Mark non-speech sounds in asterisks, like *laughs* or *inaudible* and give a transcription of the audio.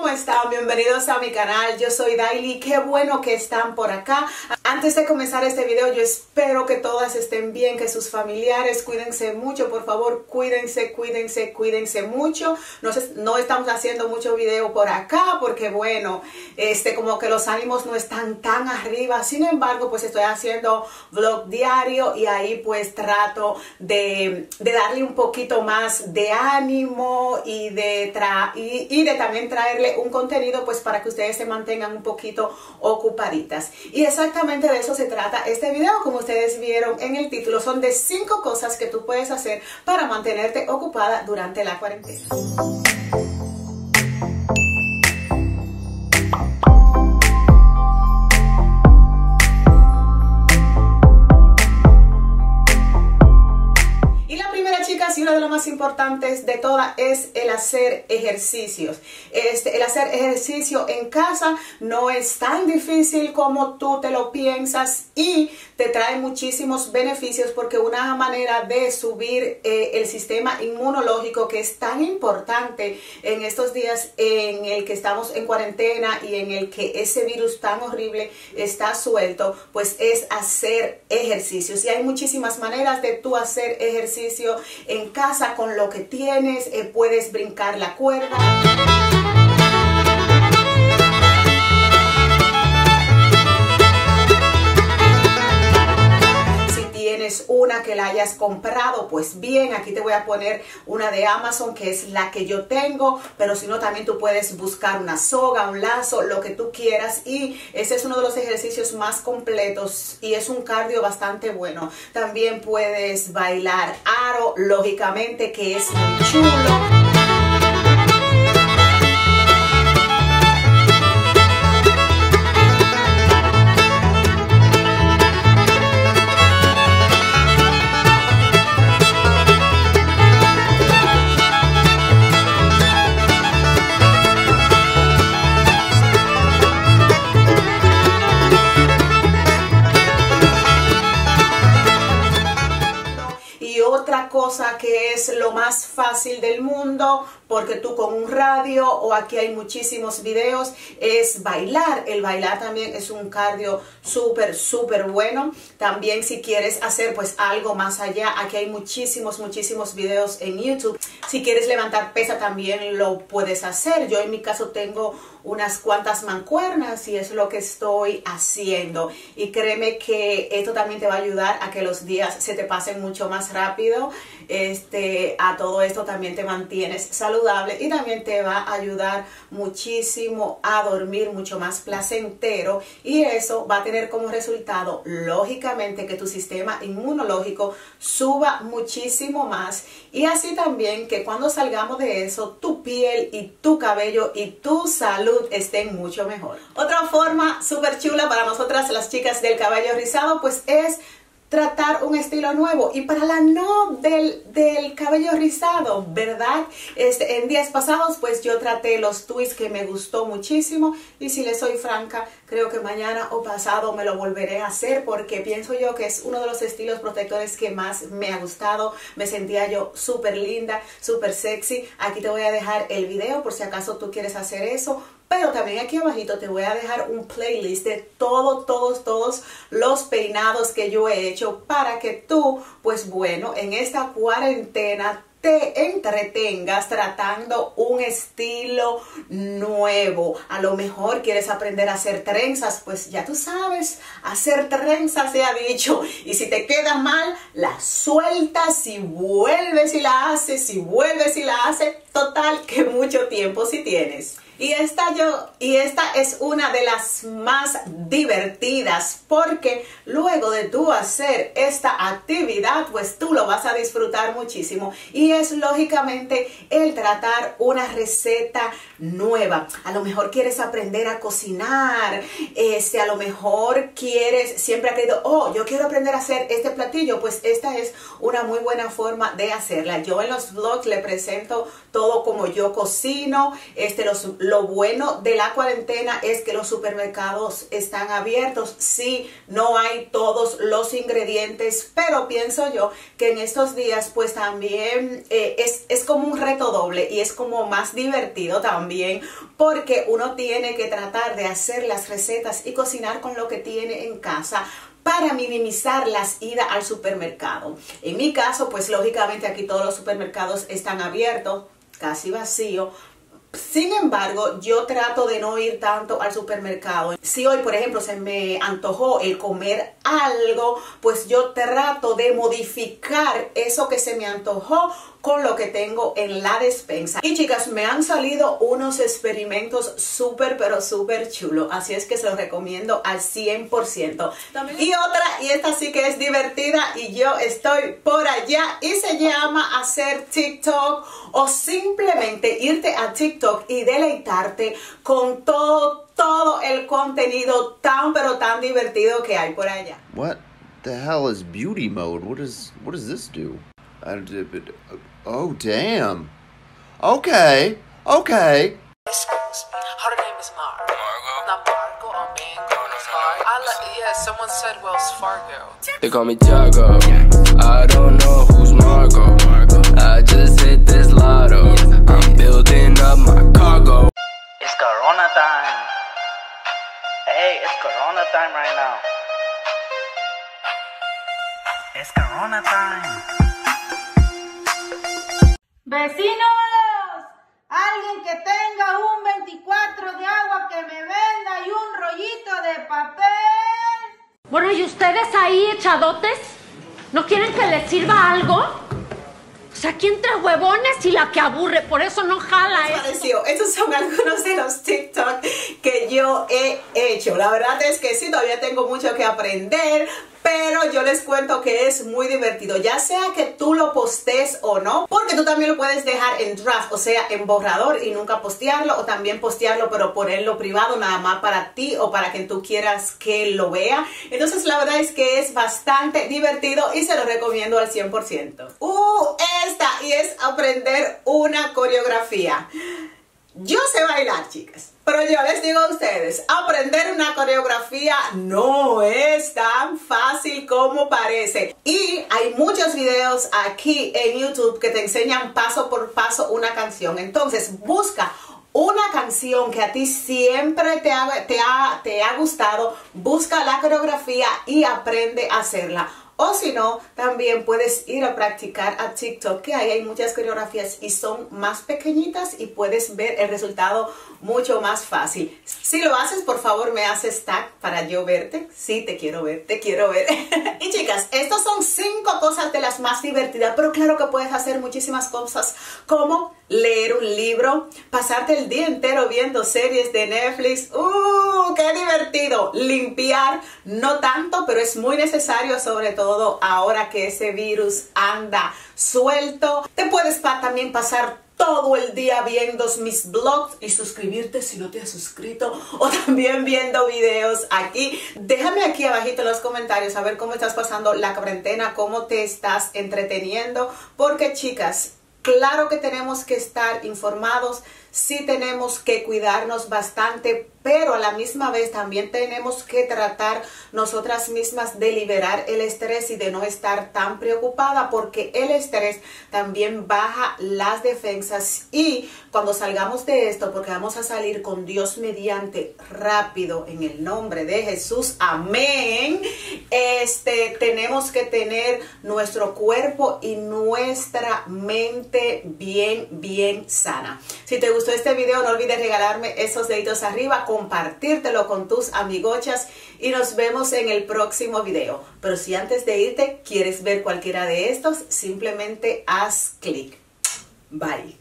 ¿Cómo están? Bienvenidos a mi canal. Yo soy Daily. Qué bueno que están por acá. Antes de comenzar este video, yo espero que todas estén bien, que sus familiares cuídense mucho. Por favor, cuídense, cuídense, cuídense mucho. No, no estamos haciendo mucho video por acá porque, bueno, este, como que los ánimos no están tan arriba. Sin embargo, pues estoy haciendo vlog diario y ahí pues trato de, darle un poquito más de ánimo y de, tra y de también traerle un contenido pues para que ustedes se mantengan un poquito ocupaditas. Y exactamente de eso se trata este video, como ustedes vieron en el título, son de cinco cosas que tú puedes hacer para mantenerte ocupada durante la cuarentena. De lo más importantes de todas es el hacer ejercicios. Este, el hacer ejercicio en casa no es tan difícil como tú te lo piensas y te trae muchísimos beneficios porque una manera de subir eh, el sistema inmunológico que es tan importante en estos días en el que estamos en cuarentena y en el que ese virus tan horrible está suelto, pues es hacer ejercicios. Y hay muchísimas maneras de tú hacer ejercicio en casa con lo que tienes, eh, puedes brincar la cuerda. Una que la hayas comprado, pues bien, aquí te voy a poner una de Amazon que es la que yo tengo, pero si no también tú puedes buscar una soga, un lazo, lo que tú quieras y ese es uno de los ejercicios más completos y es un cardio bastante bueno. También puedes bailar aro, lógicamente que es chulo. Que es lo más fácil del mundo, porque tú con un radio o aquí hay muchísimos videos, es bailar. El bailar también es un cardio súper, súper bueno. También si quieres hacer pues algo más allá, aquí hay muchísimos, muchísimos videos en YouTube. Si quieres levantar pesa también lo puedes hacer. Yo en mi caso tengo unas cuantas mancuernas y es lo que estoy haciendo. Y créeme que esto también te va a ayudar a que los días se te pasen mucho más rápido. Este, a todo esto también te mantienes saludable y también te va a ayudar muchísimo a dormir mucho más placentero y eso va a tener como resultado lógicamente que tu sistema inmunológico suba muchísimo más y así también que cuando salgamos de eso tu piel y tu cabello y tu salud estén mucho mejor. Otra forma súper chula para nosotras las chicas del cabello rizado pues es tratar un estilo nuevo. Y para la no del, del cabello rizado, ¿verdad? Este, en días pasados pues yo traté los twists que me gustó muchísimo. Y si les soy franca, creo que mañana o pasado me lo volveré a hacer porque pienso yo que es uno de los estilos protectores que más me ha gustado, me sentía yo súper linda, súper sexy, aquí te voy a dejar el video por si acaso tú quieres hacer eso, pero también aquí abajito te voy a dejar un playlist de todos, todos, todos los peinados que yo he hecho para que tú, pues bueno, en esta cuarentena te entretengas tratando un estilo nuevo. A lo mejor quieres aprender a hacer trenzas, pues ya tú sabes, hacer trenzas se ha dicho. Y si te queda mal, la sueltas y vuelves y la haces, y vuelves y la haces. Total, que mucho tiempo si tienes. Y esta yo y esta es una de las más divertidas porque luego de tú hacer esta actividad, pues tú lo vas a disfrutar muchísimo y es lógicamente el tratar una receta nueva. A lo mejor quieres aprender a cocinar, este a lo mejor quieres siempre ha querido, "Oh, yo quiero aprender a hacer este platillo", pues esta es una muy buena forma de hacerla. Yo en los vlogs le presento todo como yo cocino. Este, los, lo bueno de la cuarentena es que los supermercados están abiertos. Sí, no hay todos los ingredientes, pero pienso yo que en estos días pues también eh, es, es como un reto doble y es como más divertido también porque uno tiene que tratar de hacer las recetas y cocinar con lo que tiene en casa para minimizar las idas al supermercado. En mi caso, pues lógicamente aquí todos los supermercados están abiertos, casi vacío, sin embargo, yo trato de no ir tanto al supermercado. Si hoy, por ejemplo, se me antojó el comer algo, pues yo trato de modificar eso que se me antojó con lo que tengo en la despensa. Y chicas, me han salido unos experimentos súper, pero súper chulos. Así es que se los recomiendo al 100%. Y otra, y esta sí que es divertida y yo estoy por allá y se llama hacer TikTok o simplemente irte a TikTok y deleitarte con todo, todo el contenido tan, pero tan divertido que hay por allá. What the hell is beauty mode? What does, what does this do? Oh, damn. Okay, okay. Her name is Mar. Margo. Not Margo or Mango. Mar. I like, yeah, someone said Wells Fargo. They call me Jago. I don't know who's Margo. I just hit this lotto. I'm building up my cargo. It's Corona time. Hey, it's Corona time right now. It's Corona time. Vecinos, alguien que tenga un 24 de agua que me venda y un rollito de papel. Bueno, ¿y ustedes ahí echadotes? ¿No quieren que les sirva algo? O sea, aquí entre huevones y la que aburre, por eso no jala esto. Estos son algunos de los TikTok que yo he hecho. La verdad es que sí, todavía tengo mucho que aprender, pero yo les cuento que es muy divertido, ya sea que tú lo postes o no, porque tú también lo puedes dejar en draft, o sea, en borrador y nunca postearlo, o también postearlo pero ponerlo privado nada más para ti o para quien tú quieras que lo vea. Entonces la verdad es que es bastante divertido y se lo recomiendo al 100%. Uh, esta y es aprender una coreografía. Yo sé bailar, chicas. Pero yo les digo a ustedes, aprender una coreografía no es tan fácil como parece. Y hay muchos videos aquí en YouTube que te enseñan paso por paso una canción. Entonces, busca una canción que a ti siempre te ha, te ha, gustado, busca la coreografía y aprende a hacerla. O si no, también puedes ir a practicar a TikTok, que ahí hay muchas coreografías y son más pequeñitas y puedes ver el resultado mucho más fácil. Si lo haces, por favor, me haces tag para yo verte. Sí, te quiero ver, te quiero ver. *laughs* y chicas, estas son cinco cosas de las más divertidas, pero claro que puedes hacer muchísimas cosas como leer un libro, pasarte el día entero viendo series de Netflix. ¡Uh! ¡Qué divertido! Limpiar, no tanto, pero es muy necesario, sobre todo ahora que ese virus anda suelto. Te puedes también pasar todo el día viendo mis blogs y suscribirte si no te has suscrito o también viendo videos aquí. Déjame aquí abajito en los comentarios a ver cómo estás pasando la cuarentena, cómo te estás entreteniendo, porque chicas, Claro que tenemos que estar informados, sí tenemos que cuidarnos bastante, pero a la misma vez también tenemos que tratar nosotras mismas de liberar el estrés y de no estar tan preocupada porque el estrés también baja las defensas y cuando salgamos de esto, porque vamos a salir con Dios mediante rápido en el nombre de Jesús, amén, este, tenemos que tener nuestro cuerpo y nuestra mente bien, bien sana. Si te este video, no olvides regalarme esos deditos arriba, compartírtelo con tus amigochas y nos vemos en el próximo video. Pero si antes de irte quieres ver cualquiera de estos, simplemente haz clic. Bye.